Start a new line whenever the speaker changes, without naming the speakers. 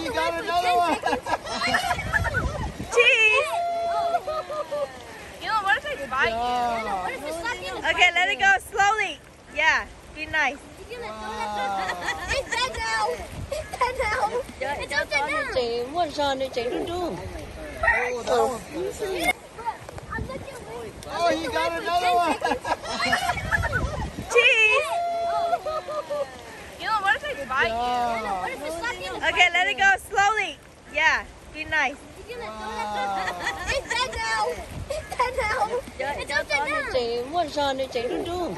Oh, he got another one.
Cheese.
You know what if they bite
Yeah.
What if it's stuck in the
Okay, let it go slowly. Yeah, be nice.
It's dead now. It's dead now. It's upside down.
chị muốn sao này chị đúng đúng
Oh, that one's good.
I'm looking with
Oh, he got another one.
Cheese.
You know what if they bite
Yeah.
What if it's stuck in the
Okay, let it go slowly. Yeah, be nice.
It's dead now. It's dead now. It's upside down.
chị muốn sao này chị đúng đúng